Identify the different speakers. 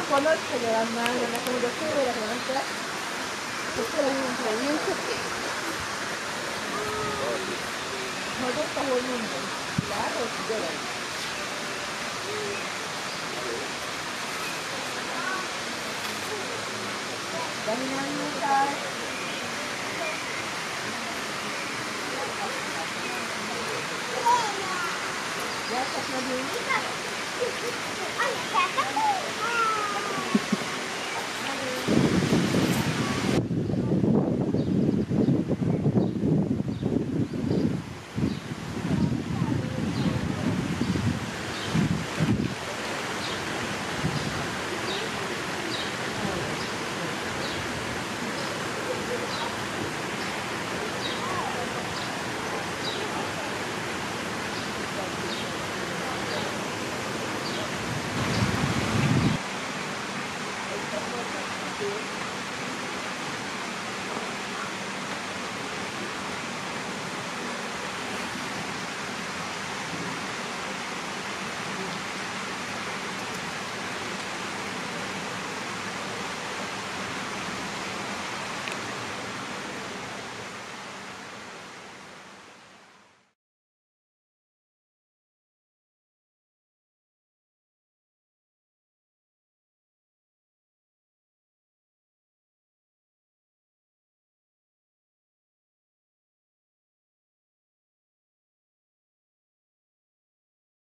Speaker 1: los colores que le dan más, no como yo quiero, la blanca. Esto es un ingrediente que no de todo el mundo. Claro, yo Dami na yung tayo. Yatas na din.
Speaker 2: Ay, kaya